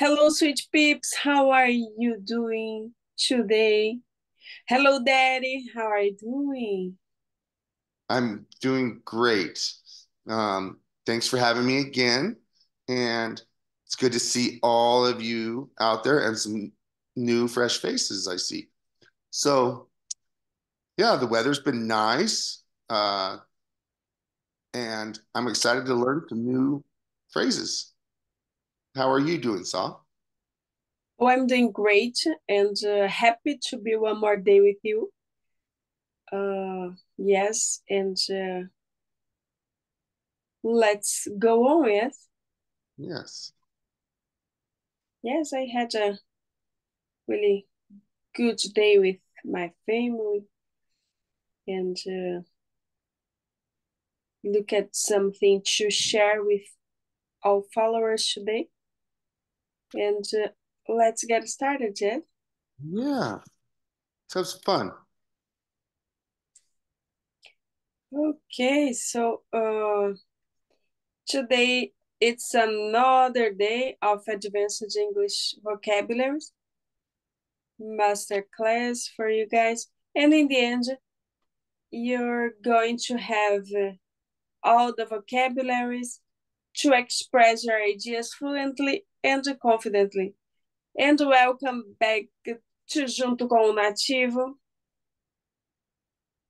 Hello, sweet peeps. How are you doing today? Hello, Daddy. How are you doing? I'm doing great. Um, thanks for having me again. And it's good to see all of you out there and some new, fresh faces I see. So, yeah, the weather's been nice. Uh, and I'm excited to learn some new phrases. How are you doing, Saw? Oh, I'm doing great and uh, happy to be one more day with you. Uh, yes, and uh, let's go on with. Yes. Yes, I had a really good day with my family and uh, look at something to share with all followers today. And uh, let's get started, Jed. Yeah. Let's have some fun. Okay, so uh, today it's another day of advanced English vocabularies master class for you guys. And in the end, you're going to have all the vocabularies to express your ideas fluently and confidently. And welcome back to Junto com o Nativo.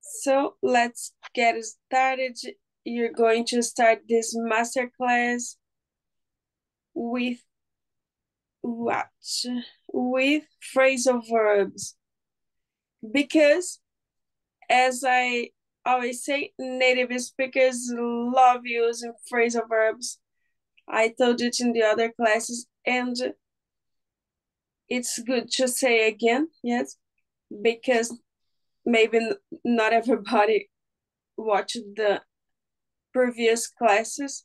So let's get started. You're going to start this masterclass with what? With phrasal verbs. Because as I always say, native speakers love using phrasal verbs. I told it in the other classes, and it's good to say again, yes, because maybe not everybody watched the previous classes.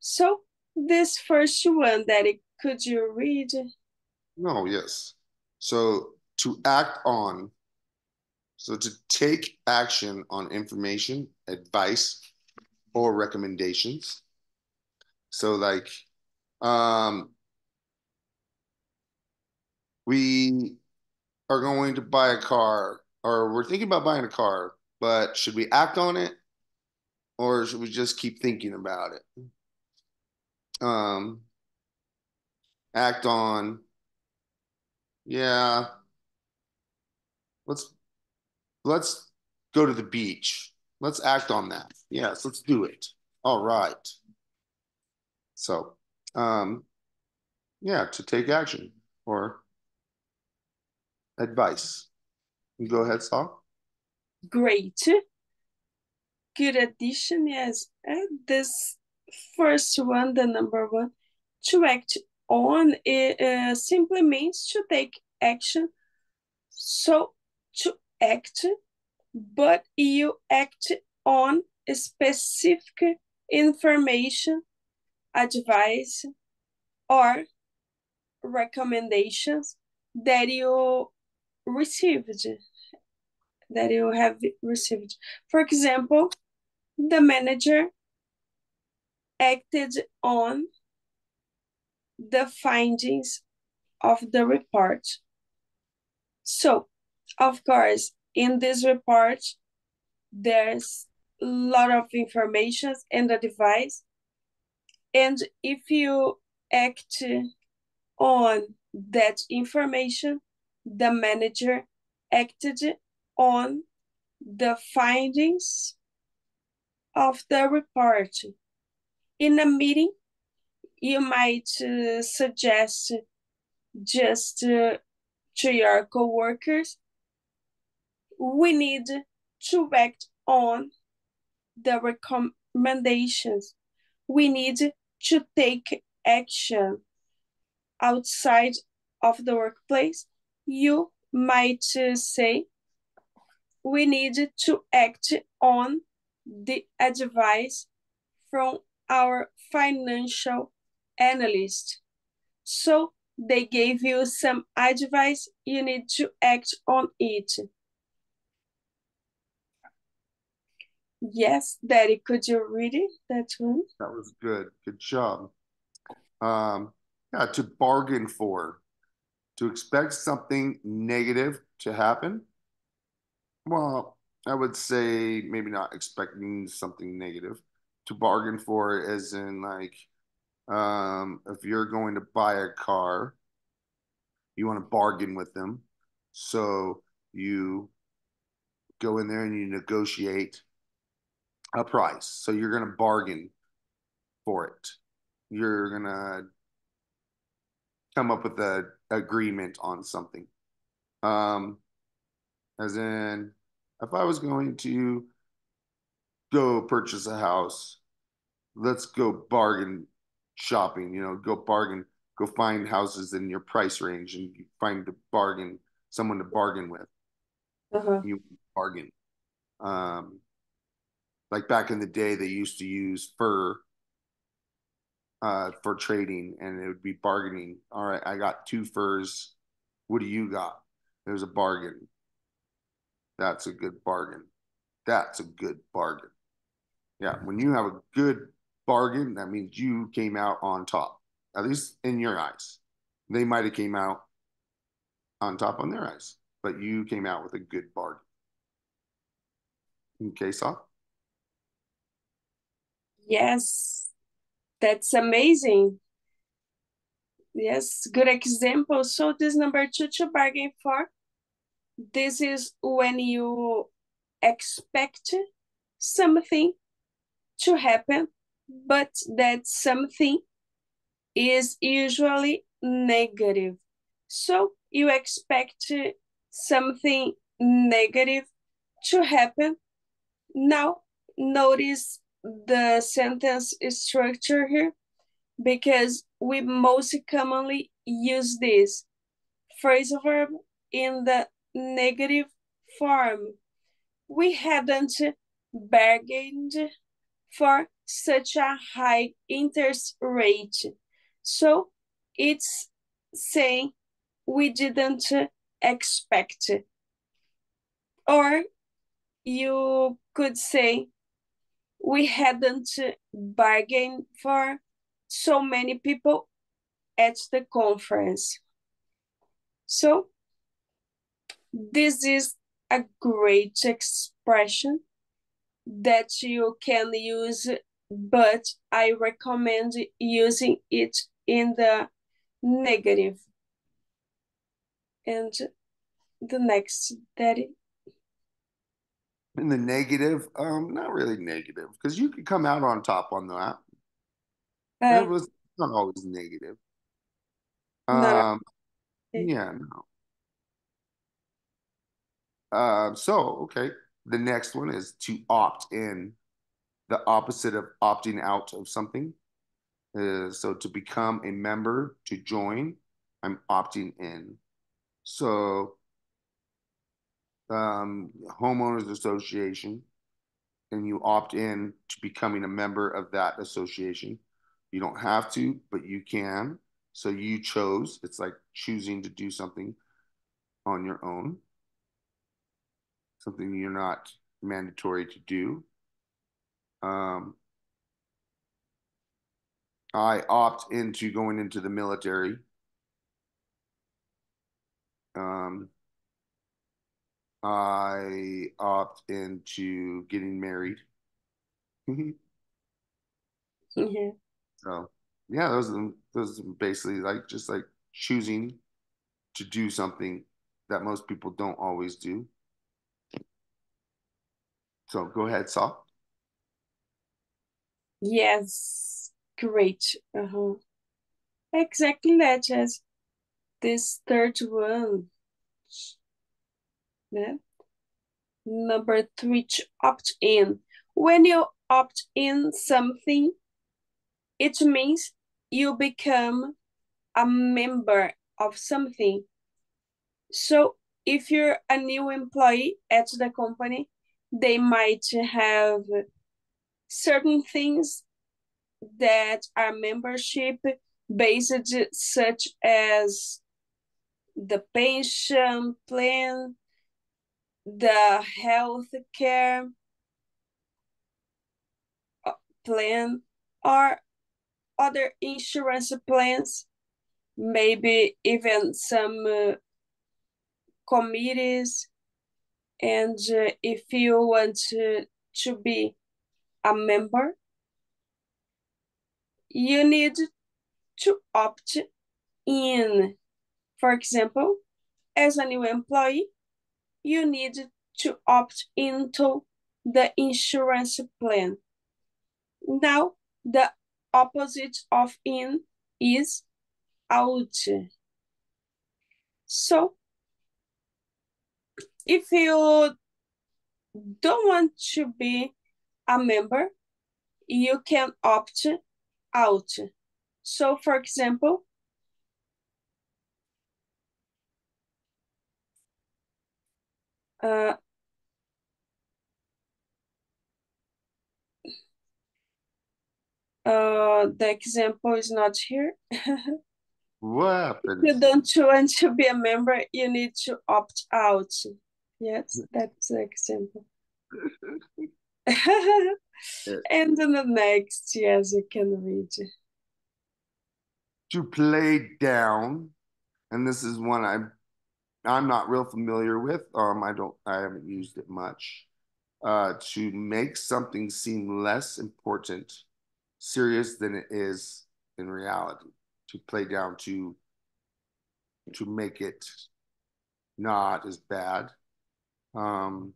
So this first one, Daddy, could you read? No, yes. So to act on, so to take action on information, advice, or recommendations. So like, um, we are going to buy a car or we're thinking about buying a car, but should we act on it or should we just keep thinking about it? Um, act on, yeah, let's let's go to the beach. Let's act on that. Yes, let's do it. All right. So, um, yeah, to take action or advice. Go ahead, Saul. Great. Good addition, yes. And this first one, the number one, to act on it uh, simply means to take action. So to act, but you act on specific information, advice, or recommendations that you received, that you have received. For example, the manager acted on the findings of the report. So, of course, in this report, there's a lot of information and the device. And if you act on that information, the manager acted on the findings of the report. In a meeting, you might uh, suggest just uh, to your coworkers, we need to act on the recommendations. We need to take action outside of the workplace. You might say, we need to act on the advice from our financial analyst. So they gave you some advice, you need to act on it. Yes, Daddy, could you read it, that one? That was good. Good job. Um, Yeah, to bargain for, to expect something negative to happen. Well, I would say maybe not expecting something negative. To bargain for, as in like, um, if you're going to buy a car, you want to bargain with them. So you go in there and you negotiate a price. So you're going to bargain for it. You're going to come up with a agreement on something. Um, as in, if I was going to go purchase a house, let's go bargain shopping, you know, go bargain, go find houses in your price range and you find a bargain, someone to bargain with. Uh-huh. You bargain. Um, like back in the day, they used to use fur uh, for trading, and it would be bargaining. All right, I got two furs. What do you got? There's a bargain. That's a good bargain. That's a good bargain. Yeah, when you have a good bargain, that means you came out on top, at least in your eyes. They might have came out on top on their eyes, but you came out with a good bargain. Okay, Saw? Yes, that's amazing. Yes, good example. So this number two to bargain for, this is when you expect something to happen, but that something is usually negative. So you expect something negative to happen. Now notice the sentence structure here because we most commonly use this phrasal verb in the negative form. We hadn't bargained for such a high interest rate. So it's saying we didn't expect. Or you could say we hadn't bargained for so many people at the conference. So this is a great expression that you can use, but I recommend using it in the negative. And the next, Daddy. In the negative, um, not really negative, because you could come out on top on that. Uh, it was not always negative. Um, yeah, no. Uh, so okay, the next one is to opt in. The opposite of opting out of something. Uh, so to become a member, to join, I'm opting in. So um, homeowners association, and you opt in to becoming a member of that association. You don't have to, but you can. So you chose. It's like choosing to do something on your own, something you're not mandatory to do. Um, I opt into going into the military. Um, I opt into getting married. yeah. So yeah, those are those are basically like just like choosing to do something that most people don't always do. So go ahead, Saw. Yes, great. Uh-huh. Exactly that, Jess. This third one. Yeah. Number three, to opt in. When you opt in something, it means you become a member of something. So if you're a new employee at the company, they might have certain things that are membership based, such as the pension plan, the health care plan, or other insurance plans maybe even some uh, committees. And uh, if you want to, to be a member, you need to opt in. For example, as a new employee, you need to opt into the insurance plan. Now, the opposite of in is out. So, if you don't want to be a member, you can opt out. So, for example, uh, uh, the example is not here. what happened? If you don't want to be a member, you need to opt out. Yes, that's the example. and in the next, yes, you can read. To play down, and this is one I'm I'm not real familiar with. Um, I don't I haven't used it much. Uh, to make something seem less important, serious than it is in reality. To play down to to make it not as bad. Um,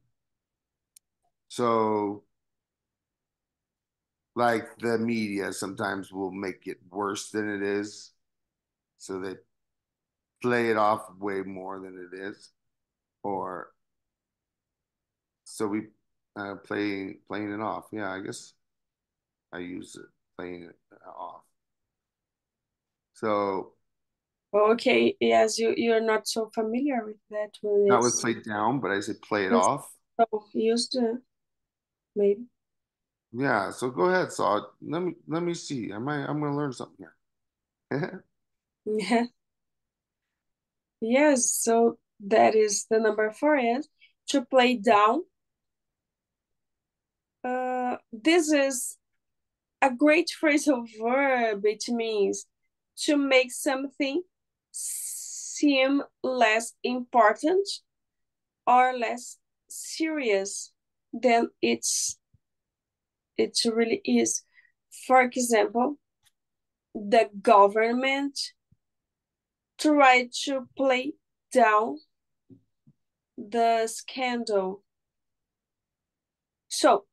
so like the media sometimes will make it worse than it is. So they play it off way more than it is. Or so we uh, play playing it off. Yeah, I guess I use it playing it off. So Okay, yes, you you're not so familiar with that one. that was played down, but I said play it off. so used to maybe. Yeah, so go ahead, Saw. Let me let me see. I might I'm gonna learn something here. Yeah. Yes, so that is the number four is to play down. Uh, this is a great phrasal verb. It means to make something seem less important or less serious than it's it really is. For example, the government tried to play down the scandal. So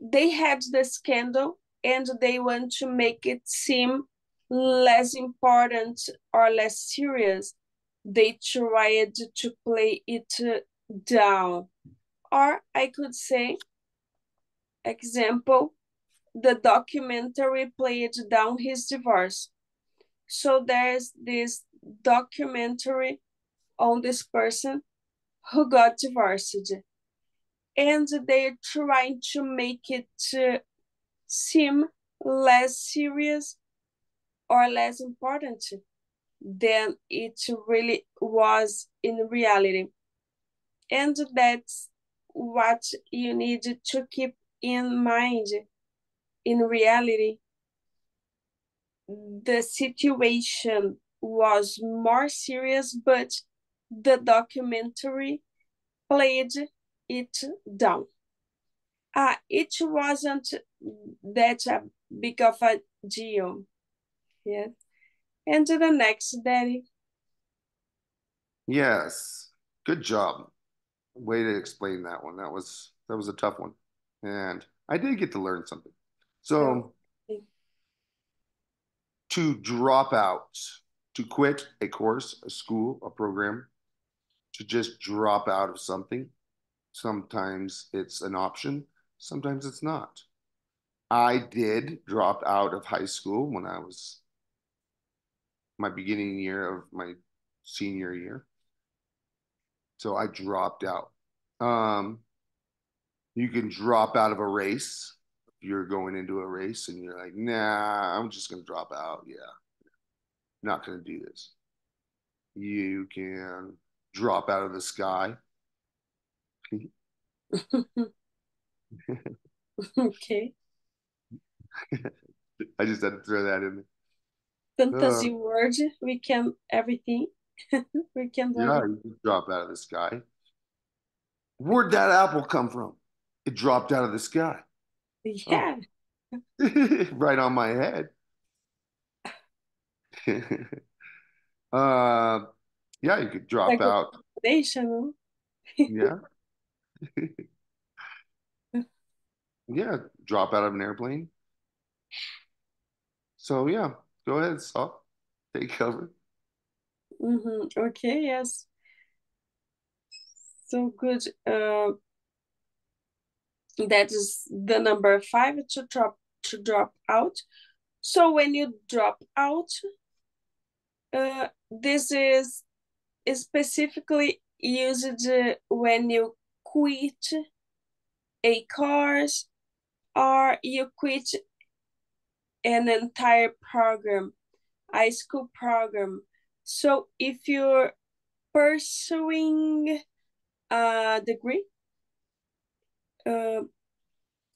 they had the scandal and they want to make it seem less important or less serious. They tried to play it down. Or I could say, example, the documentary played down his divorce. So there's this documentary on this person who got divorced. And they're trying to make it seem less serious or less important than it really was in reality. And that's what you need to keep in mind. In reality, the situation was more serious, but the documentary played it down. Uh, it wasn't that a big of a deal. Yeah. And to the next, Daddy. Yes, good job. Way to explain that one. That was that was a tough one, and I did get to learn something. So, to drop out, to quit a course, a school, a program, to just drop out of something. Sometimes it's an option, sometimes it's not. I did drop out of high school when I was my beginning year of my senior year. So I dropped out. Um, you can drop out of a race if you're going into a race and you're like, nah, I'm just gonna drop out. Yeah, not gonna do this. You can drop out of the sky. okay. I just had to throw that in fantasy uh, word. We can everything. we can do yeah, everything. you drop out of the sky. Where'd that apple come from? It dropped out of the sky. Yeah. Oh. right on my head. uh, yeah, you could drop like out. yeah. yeah, drop out of an airplane. So yeah, go ahead, Saul. Take cover. Mm-hmm. Okay, yes. So good. Uh, that is the number five to drop to drop out. So when you drop out, uh, this is specifically used when you quit a course or you quit an entire program, a school program. So if you're pursuing a degree uh,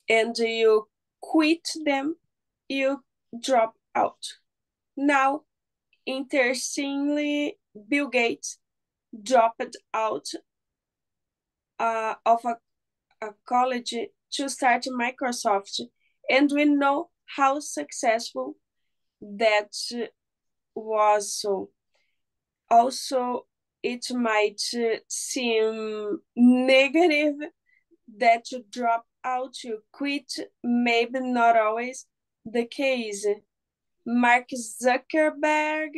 and you quit them, you drop out. Now, interestingly, Bill Gates dropped out uh, of a, a college to start Microsoft, and we know how successful that was. So, also, it might seem negative that you drop out, you quit, maybe not always the case. Mark Zuckerberg,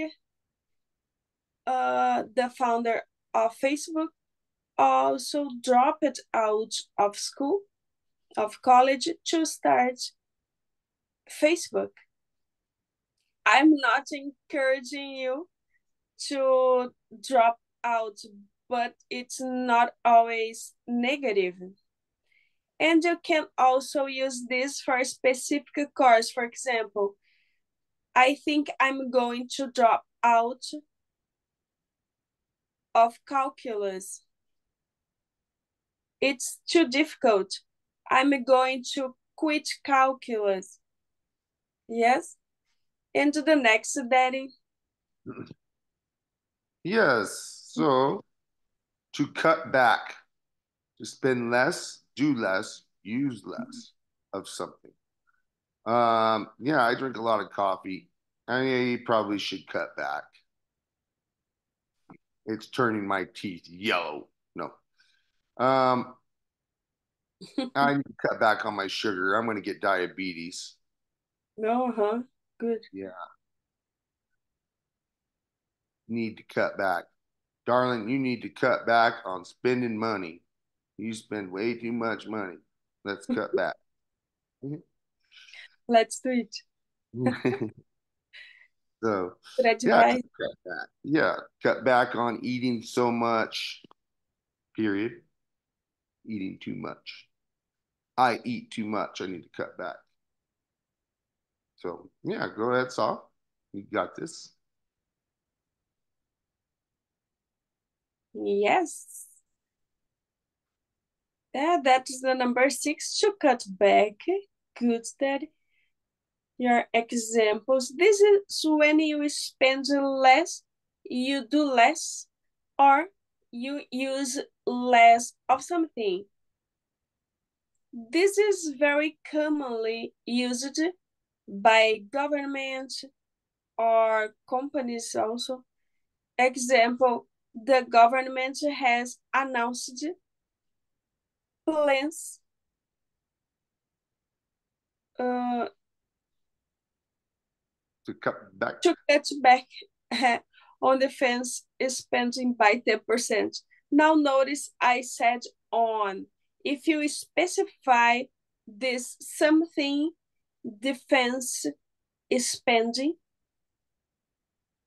uh, the founder of Facebook, also dropped out of school, of college to start Facebook. I'm not encouraging you to drop out, but it's not always negative. And you can also use this for a specific course. For example, I think I'm going to drop out of calculus. It's too difficult. I'm going to quit calculus. Yes? Into the next, Daddy. Yes. So to cut back, to spend less, do less, use less of something. Um, yeah, I drink a lot of coffee. I mean, you probably should cut back. It's turning my teeth yellow. No. Um, I need to cut back on my sugar. I'm going to get diabetes. No, huh? Good. Yeah. Need to cut back. Darling, you need to cut back on spending money. You spend way too much money. Let's cut back. Let's do it. so yeah, cut back. yeah, cut back on eating so much. Period. Eating too much. I eat too much. I need to cut back. So yeah, go ahead, Saul. You got this. Yes. Yeah, that is the number six to cut back. Good, Daddy. Your examples. This is when you spend less, you do less, or you use less of something. This is very commonly used by government or companies also. Example, the government has announced plans uh, to cut back to cut back on defense spending by 10%. Now notice I said on. If you specify this something defense spending,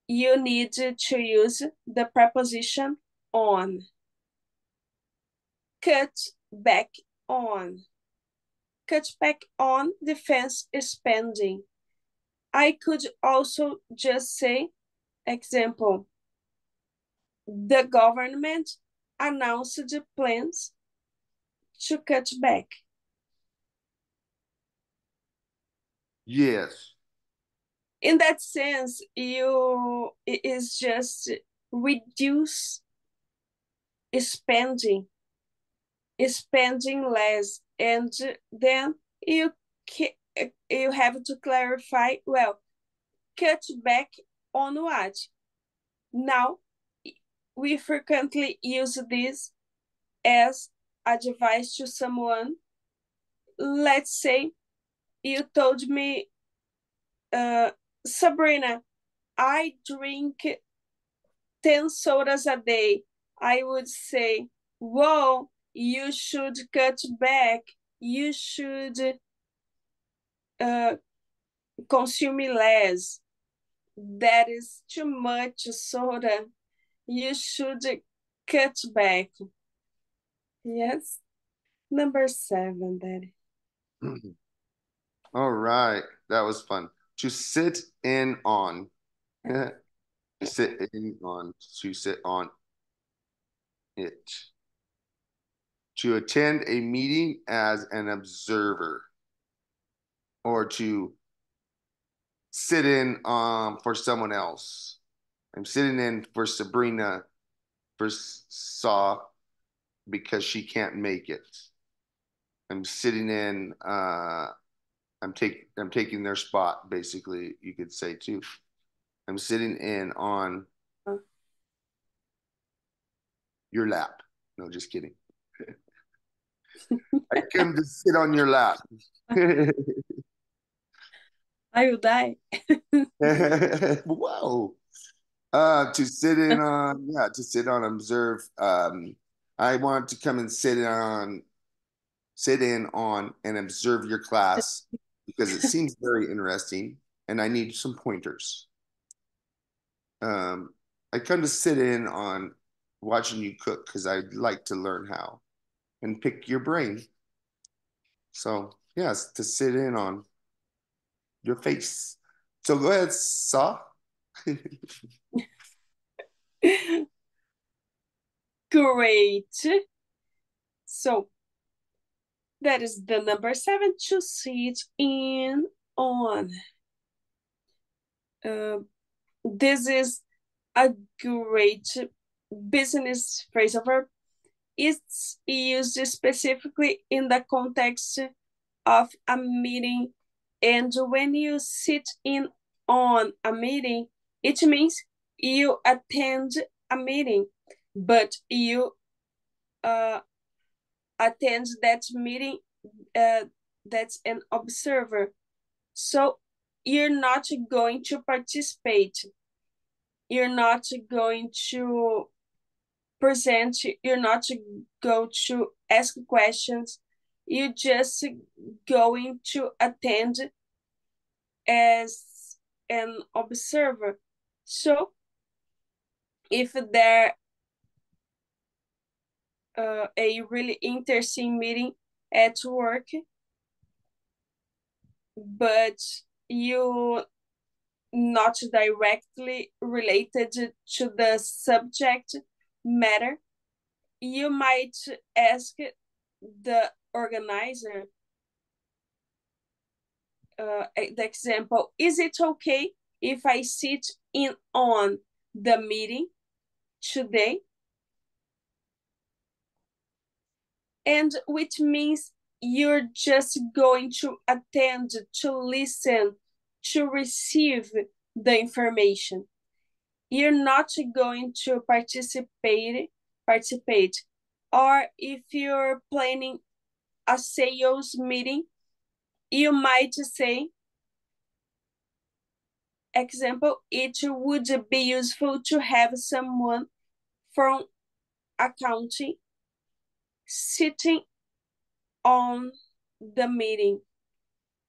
you need to use the preposition on. Cut back on. Cut back on defense spending. I could also just say, example, the government announced the plans to cut back. Yes. in that sense, you it is just reduce spending, spending less, and then you you have to clarify. Well, cut back on what? Now, we frequently use this as advice to someone. Let's say you told me, uh, Sabrina, I drink 10 sodas a day. I would say, whoa, you should cut back. You should uh, consume less. That is too much soda. You should cut back. Yes. Number seven, Daddy. All right. That was fun. To sit in on. sit in on. To sit on it. To attend a meeting as an observer. Or to sit in um for someone else. I'm sitting in for Sabrina for Saw because she can't make it. I'm sitting in uh I'm take I'm taking their spot basically you could say too. I'm sitting in on your lap. No, just kidding. I come to sit on your lap. I will die. Whoa. Uh, to sit in on, yeah, to sit on, observe. Um, I want to come and sit on, sit in on and observe your class because it seems very interesting and I need some pointers. Um, I come to sit in on watching you cook because I'd like to learn how and pick your brain. So, yes, to sit in on your face. So go ahead, Saw. Great. So that is the number seven to sit in on. Uh, this is a great business phrasal verb. It's used specifically in the context of a meeting and when you sit in on a meeting, it means you attend a meeting, but you uh, attend that meeting uh, that's an observer. So you're not going to participate. You're not going to present. You're not going to ask questions you just going to attend as an observer. So if there uh, a really interesting meeting at work, but you not directly related to the subject matter, you might ask the organizer uh, the example, is it okay if I sit in on the meeting today? And which means you're just going to attend, to listen, to receive the information. You're not going to participate, participate. Or if you're planning a sales meeting, you might say, example, it would be useful to have someone from accounting sitting on the meeting.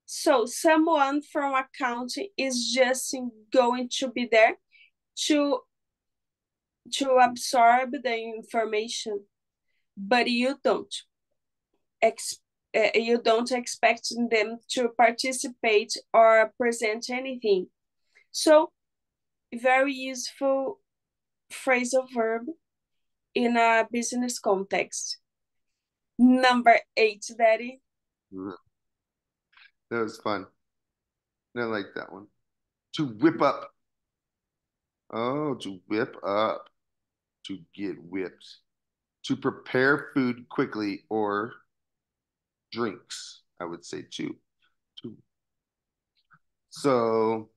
So someone from accounting is just going to be there to, to absorb the information, but you don't ex uh, you don't expect them to participate or present anything. So very useful phrasal verb in a business context. Number eight, Daddy. That was fun. I like that one. To whip up. Oh, to whip up. To get whipped. To prepare food quickly or drinks, I would say too. To... So,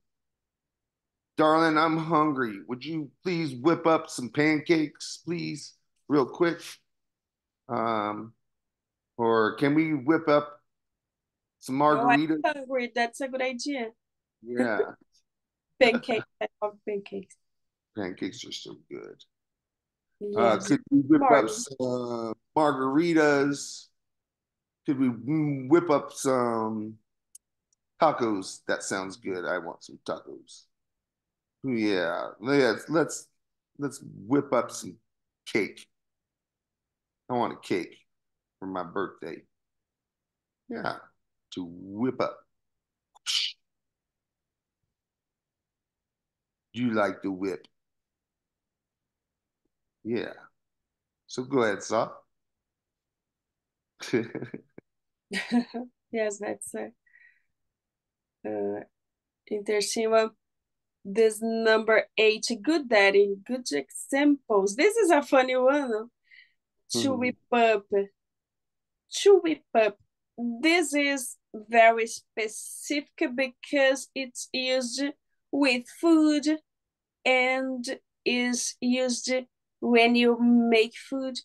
darling, I'm hungry. Would you please whip up some pancakes, please, real quick? Um, or can we whip up some margaritas? Oh, I'm hungry. That's a good idea. Yeah. pancakes. I love pancakes. Pancakes are so good. Yes. Uh, could we whip Morning. up some margaritas? Could we whip up some tacos? That sounds good. I want some tacos. Yeah, let's let's let's whip up some cake. I want a cake for my birthday. Yeah, to whip up. You like the whip. Yeah. So go ahead, Saw. yes, that's a uh, interesting one. This number eight, good daddy, good examples. This is a funny one. To Mhm. whip up. To whip up. This is very specific because it's used with food and is used when you make food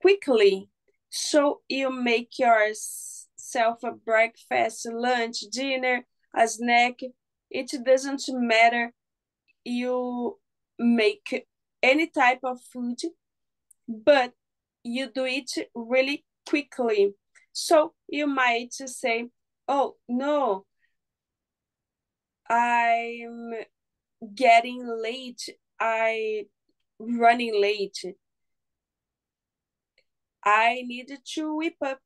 quickly. So you make yourself a breakfast, lunch, dinner, a snack. It doesn't matter. You make any type of food, but you do it really quickly. So you might say, oh, no, I'm getting late. I running late. I need to whip up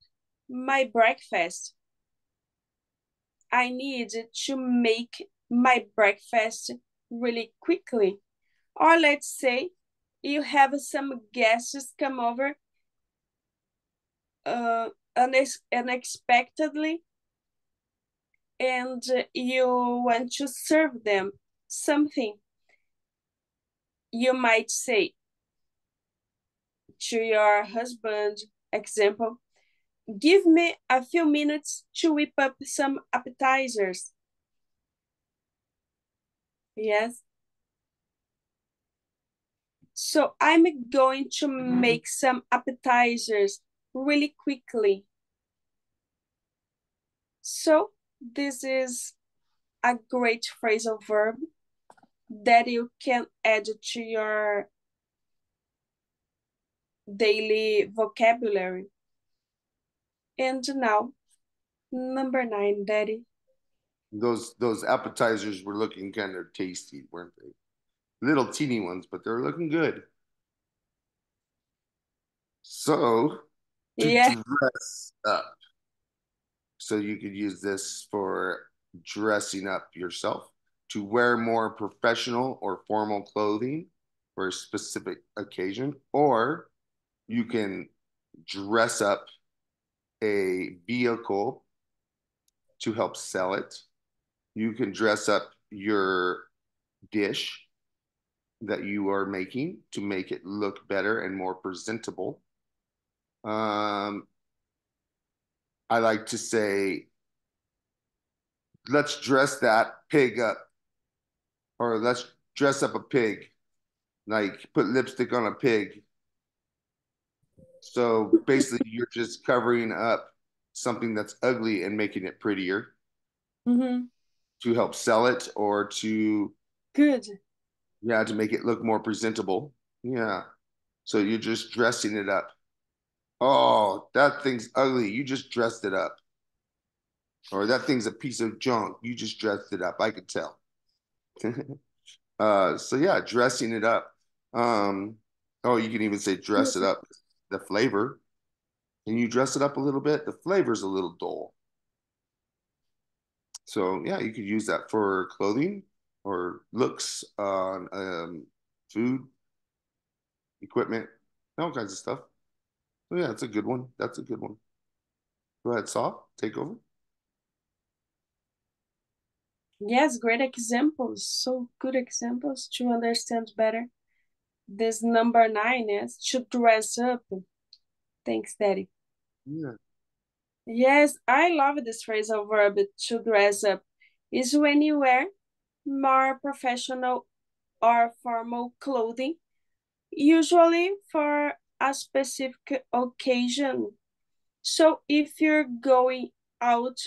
my breakfast. I need to make my breakfast really quickly. Or let's say you have some guests come over uh, unex- unexpectedly and you want to serve them something. You might say to your husband, example, give me a few minutes to whip up some appetizers. Yes. So I'm going to make some appetizers really quickly. So this is a great phrasal verb that you can add to your daily vocabulary. And now, number nine, Daddy. Those those appetizers were looking kind of tasty, weren't they? Little teeny ones, but they're looking good. So to Yeah. dress up. So you could use this for dressing up yourself, to wear more professional or formal clothing for a specific occasion, or you can dress up a vehicle to help sell it. You can dress up your dish that you are making to make it look better and more presentable. Um, I like to say, let's dress that pig up, or let's dress up a pig, like put lipstick on a pig. So basically, you're just covering up something that's ugly and making it prettier Mm-hmm. to help sell it or to, Good. yeah, to make it look more presentable. Yeah. So you're just dressing it up. Oh, that thing's ugly. You just dressed it up. Or that thing's a piece of junk. You just dressed it up. I could tell. uh, so yeah, dressing it up. Um, oh, you can even say dress it up. The flavor. Can you dress it up a little bit? The flavor's a little dull. So yeah, you could use that for clothing or looks on um, food, equipment, all kinds of stuff. So yeah, it's a good one. That's a good one. Go ahead, Saw, take over. Yes, great examples. So good examples to understand better. This number nine is to dress up. Thanks, Daddy. Yeah. Yes, I love this phrasal verb to dress up. Is when you wear more professional or formal clothing, usually for a specific occasion. So if you're going out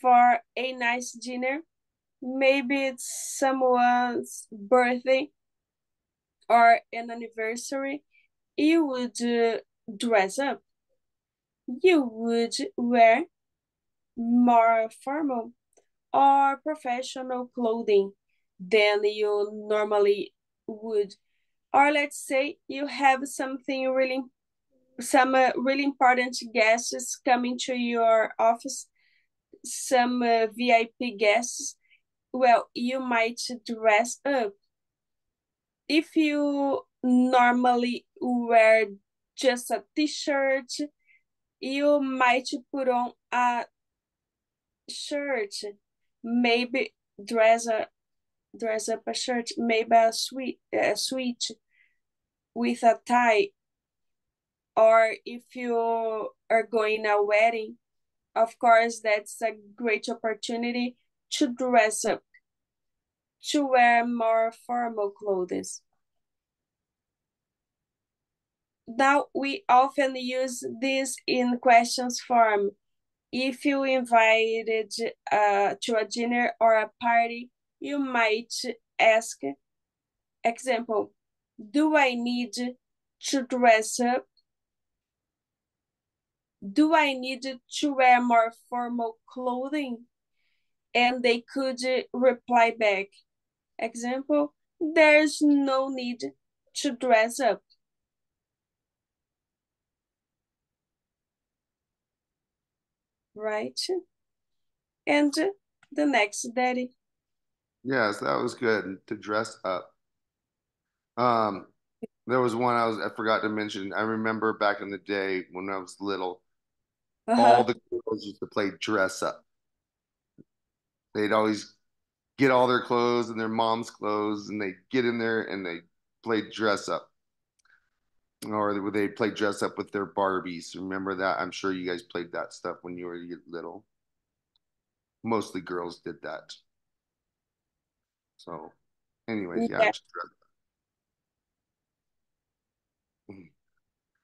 for a nice dinner, maybe it's someone's birthday or an anniversary, you would uh, dress up. You would wear more formal or professional clothing than you normally would. Or let's say you have something really, some uh, really important guests coming to your office, some uh, VIP guests. Well, you might dress up. If you normally wear just a t-shirt, you might put on a shirt, maybe dress a dress up a shirt, maybe a sweet a suit with a tie. Or if you are going a wedding, of course that's a great opportunity to dress up, to wear more formal clothes. Now we often use this in questions form. If you invited uh, to a dinner or a party, you might ask, example, do I need to dress up? Do I need to wear more formal clothing? And they could reply back, example, there's no need to dress up. Right? And the next, Daddy. Yes, that was good to dress up. Um, there was one I was I forgot to mention. I remember back in the day when I was little, Uh-huh. all the girls used to play dress up. They'd always get all their clothes and their mom's clothes, and they get in there and they play dress up, or they play dress up with their Barbies. Remember that? I'm sure you guys played that stuff when you were little. Mostly girls did that. So, anyways, yeah. Yeah. just dress up.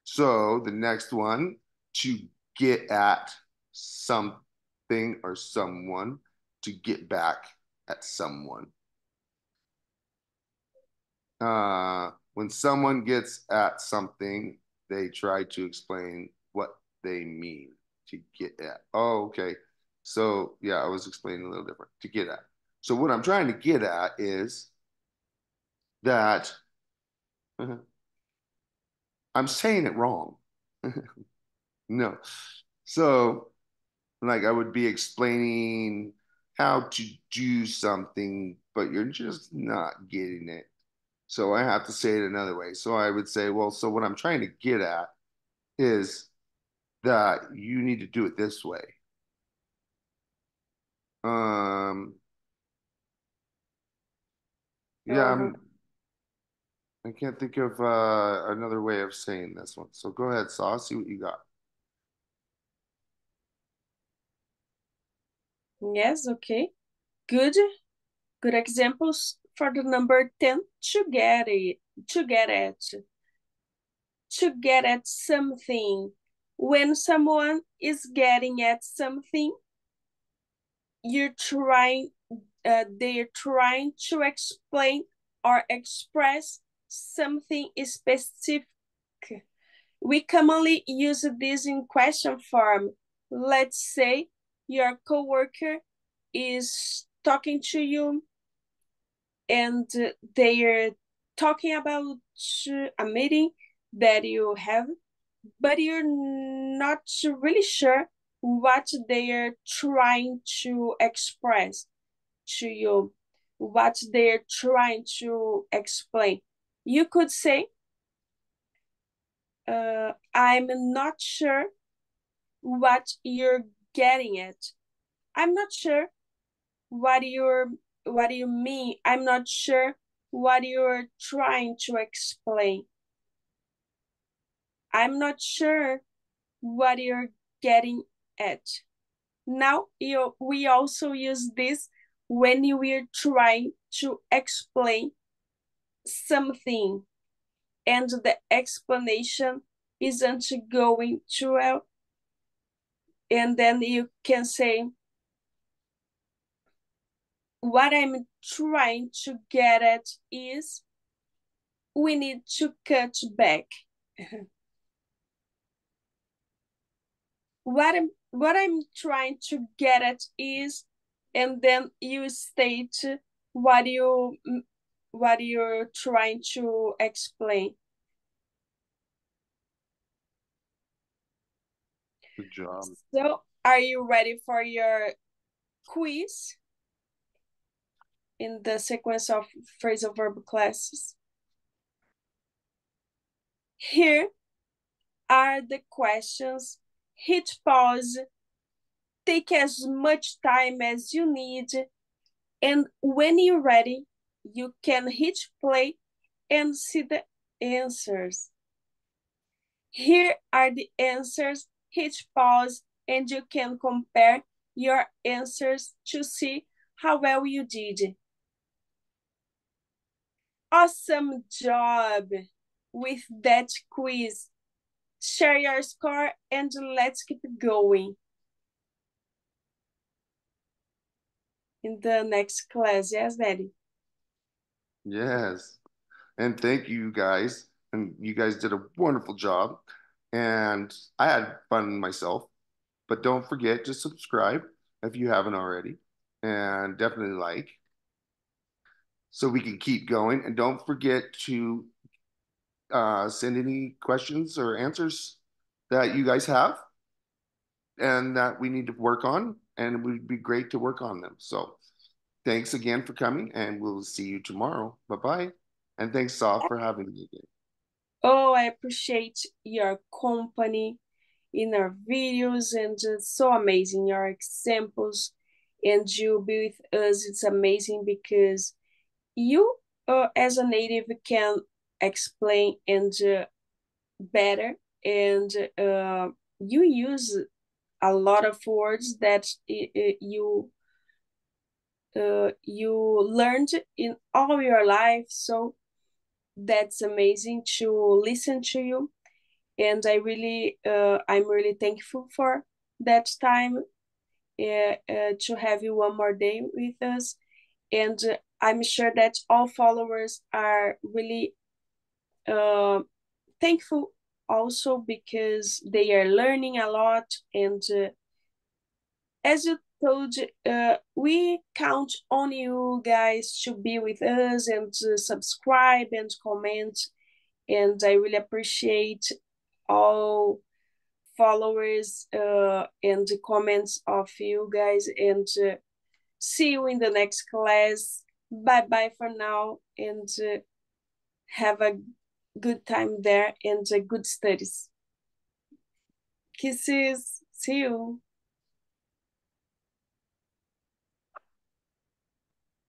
So the next one, to get at something or someone, to get back at someone. Uh, when someone gets at something, they try to explain what they mean to get at. Oh, okay. So yeah, I was explaining a little different. To get at. So what I'm trying to get at is that I'm saying it wrong. no. So like I would be explaining how to do something, but you're just not getting it. So I have to say it another way. So I would say, well, so what I'm trying to get at is that you need to do it this way. Um, yeah, I'm, I can't think of uh, another way of saying this one. So go ahead, Saw, see what you got. Yes, okay. Good. Good examples for the number 10 to get it, to get at. To get at something. When someone is getting at something, you're trying, uh, they're trying to explain or express something specific. We commonly use this in question form. Let's say your coworker is talking to you and they're talking about a meeting that you have, but you're not really sure what they're trying to express to you, what they're trying to explain. You could say, uh, I'm not sure what you're getting it. I'm not sure what you're what do you mean? I'm not sure what you're trying to explain. I'm not sure what you're getting at. Now you, we also use this when we're trying to explain something and the explanation isn't going too well. And then you can say, what I'm trying to get at is we need to cut back. what I'm what I'm trying to get at is, and then you state what you what you're trying to explain. Good job. So, are you ready for your quiz in the sequence of phrasal verb classes? Here are the questions. Hit pause. Take as much time as you need. And when you're ready, you can hit play and see the answers. Here are the answers. Hit pause and you can compare your answers to see how well you did. Awesome job with that quiz. Share your score and let's keep going. In the next class, yes, Daddy? Yes. And thank you guys. And you guys did a wonderful job. And I had fun myself. But don't forget to subscribe if you haven't already. And definitely like so we can keep going. And don't forget to uh, send any questions or answers that you guys have and that we need to work on. And it would be great to work on them. So thanks again for coming, and we'll see you tomorrow. Bye bye. And thanks, Saw, for having me again. Oh, I appreciate your company in our videos and it's so amazing your examples. And you be with us it's amazing because you uh, as a native can explain and uh, better and uh, you use a lot of words that you uh, you learned in all your life. So that's amazing to listen to you. And i really uh, i'm really thankful for that time uh, uh to have you one more day with us. And i'm sure that all followers are really uh, thankful also because they are learning a lot. And uh, as you told uh, we count on you guys to be with us and to subscribe and comment. And i really appreciate all followers uh, and the comments of you guys. And uh, see you in the next class. Bye bye for now and uh, have a good time there and uh, good studies. Kisses. See you